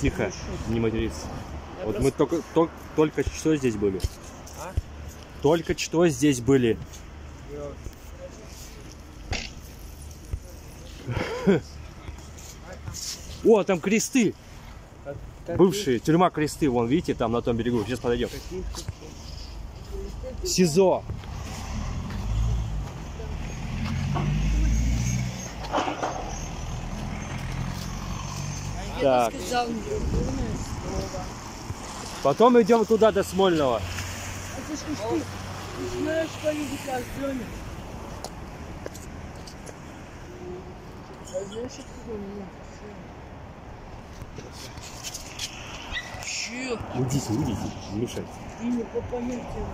Тихо, не материться. Вот мы только, только, только что здесь были. А? Только что здесь были. О, там кресты. Бывшие, тюрьма кресты, вон, видите, там на том берегу. Сейчас подойдем. СИЗО. Так. Сказал слово. Потом идем туда, до Смольного. Ты ж ты, ты знаешь, что люди каздони? А знаешь, откуда у меня? Чё? Уйдите, уйдите, не мешайте. Ты не по понятиям.